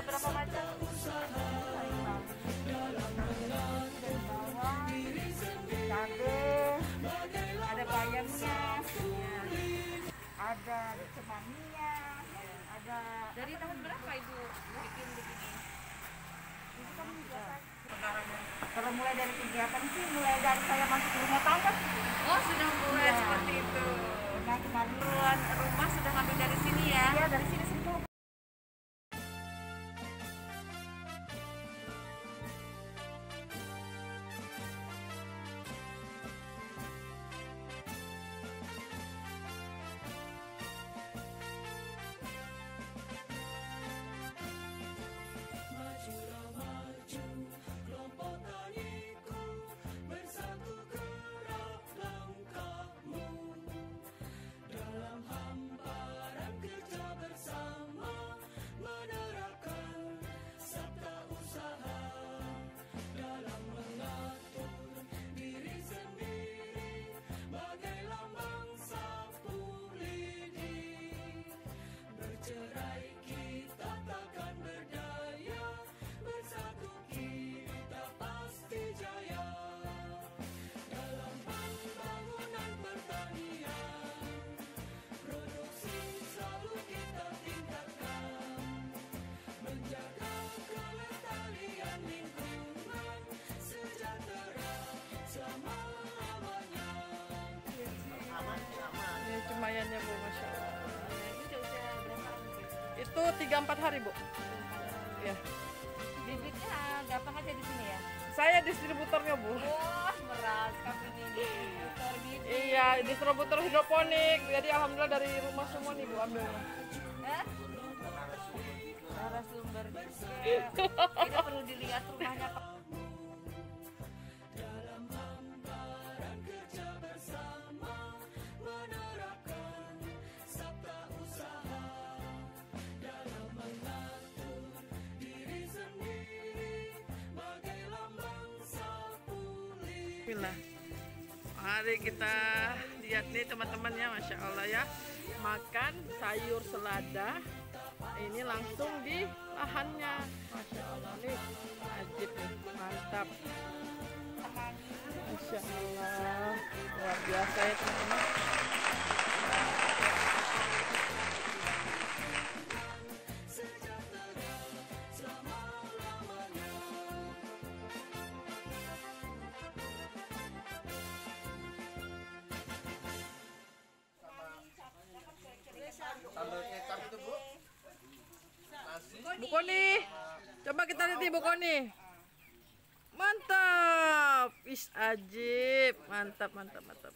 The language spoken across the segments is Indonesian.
ada berapa macam? Bagai ada bayamnya, ada cemaninya, ada Dari tahun berapa ibu bikin begini? itu kan. Kalau mulai dari kegiatan sih, mulai dari saya masuk rumah tangga. Oh sudah mulai Iya. seperti itu. Nah, kemarin rumah sudah ngambil dari sini ya. ya dari sini Itu 3-4 hari Bu. Ya. Bibitnya gampang aja di sini ya. Saya distributornya Bu. Wah meras ini distributor bibit. Iya, distributor hidroponik. Jadi alhamdulillah dari rumah semua nih Bu ambilnya. Eh? Narasumber juga. Kita perlu dilihat rumahnya Pak. Bismillah. Mari kita lihat nih teman-temannya, masya Allah ya. Makan sayur selada. Ini langsung di lahannya, masya Allah nih. Ajib nih, mantap. Masya Allah, luar biasa ya teman-teman. Koni. Mantap, is ajib, mantap, mantap, mantap.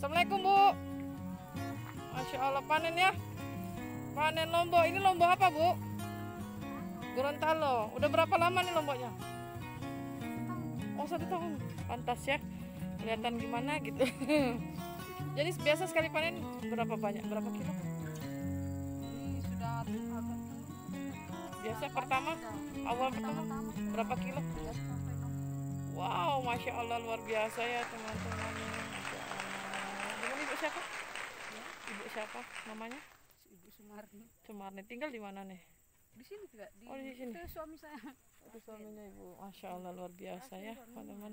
Assalamualaikum Bu. Masya Allah panen ya. Panen lombok. Ini lombok apa Bu? Gorontalo. Udah berapa lama nih lomboknya? Oh satu tahun. Pantas ya. Kelihatan gimana gitu. Jadi biasa sekali panen berapa banyak? Berapa kilo? Ini sudah Biasa pertama awal pertama berapa kilo? Wow, masya Allah luar biasa ya teman-teman. Allah. Dengan ibu siapa? Siapa namanya? Ibu Sumarni. Sumarni. Tinggal di mana nih? Di sini juga di, Oh, di sini. itu suami saya. Itu suaminya ibu. Masya Allah luar biasa ya teman-teman.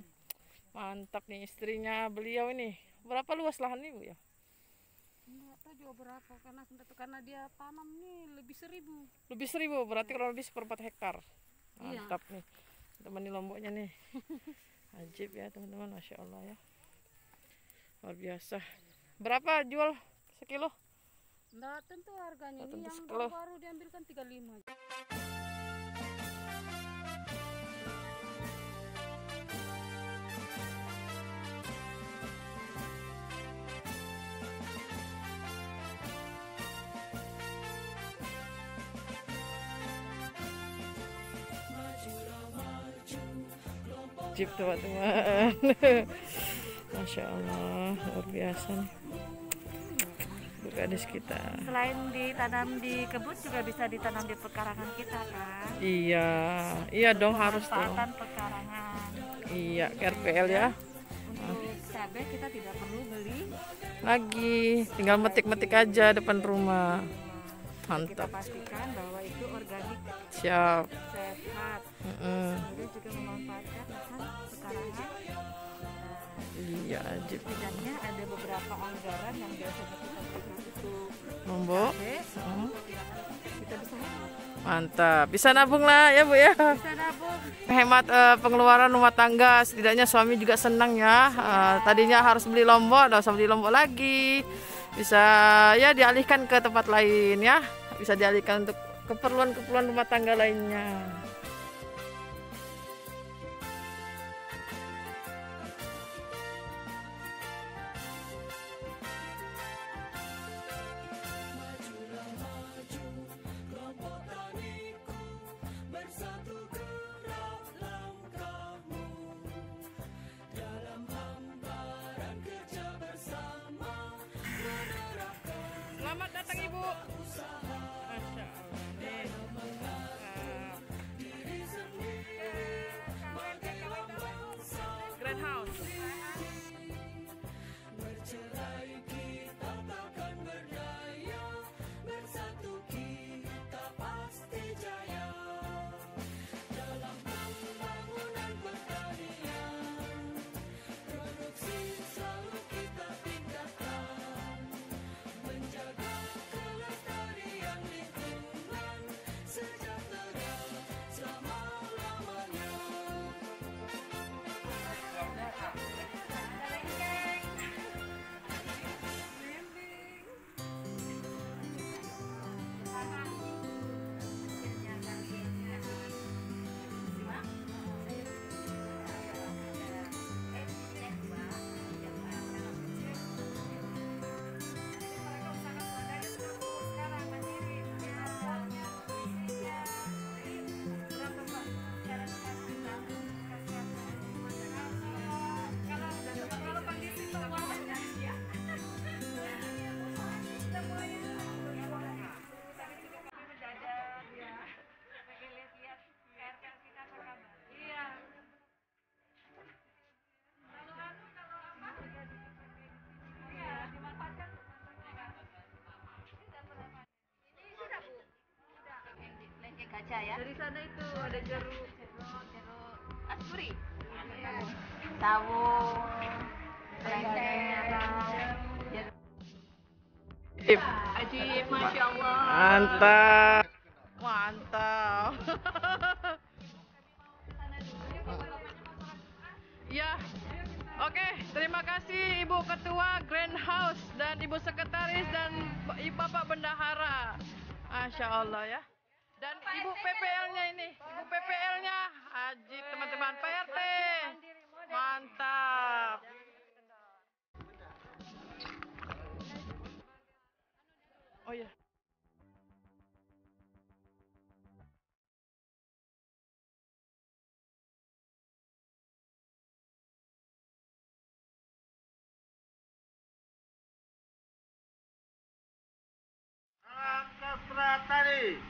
Mantap nih istrinya beliau ini. Berapa luas lahan ibu ya? Enggak tahu juga berapa karena karena dia tanam nih lebih seribu. Lebih seribu, berarti kurang lebih seperempat hektar. Iya. Mantap nih. Teman di lomboknya nih. Ajib ya teman-teman, masya Allah ya. Luar biasa. Berapa jual sekilo? Enggak tentu harganya Oh, ini tentu yang sekilo. baru diambilkan 35. Ajib teman-teman. Masya Allah, luar biasa nih. Gadis kita. Selain ditanam di kebun juga bisa ditanam di pekarangan kita kan. Iya, iya dong harus dong. Manfaatan pekarangan. Iya, RPL ya. Untuk cabai kita tidak perlu beli. Lagi, tinggal metik-metik aja depan rumah. Kita Mantap. pastikan bahwa itu organik, Siap. sehat. Mm-mm. Kemudian juga memanfaatkan lahan pekarangan. Iya, ajib. setidaknya ada beberapa anggaran yang biasanya kita berikan untuk Lombok. cabai, Hmm. kita bisa hemat. Mantap. Bisa nabung lah ya, Bu ya. Bisa nabung. Hemat eh, pengeluaran rumah tangga. Setidaknya suami juga senang ya. Eh, tadinya harus beli lombok, tidak usah beli lombok lagi. Bisa ya dialihkan ke tempat lain ya. Bisa dialihkan untuk keperluan-keperluan rumah tangga lainnya. Oh. Kaca ya. Dari sana itu ada jeruk. Asuri. Sawo. Ip. Ajib, masya Allah. Mantap. Mantap. ya. Oke, terima kasih Ibu Ketua Grand House dan Ibu Sekretaris dan Ibu Bapak Bendahara. Masya Allah ya dan Ibu PPL-nya ini, Ibu PPL-nya Haji teman-teman Pak RT. Mantap. Oh ya. Yeah. Angkat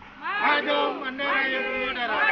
ராஜாவும் மன்னராய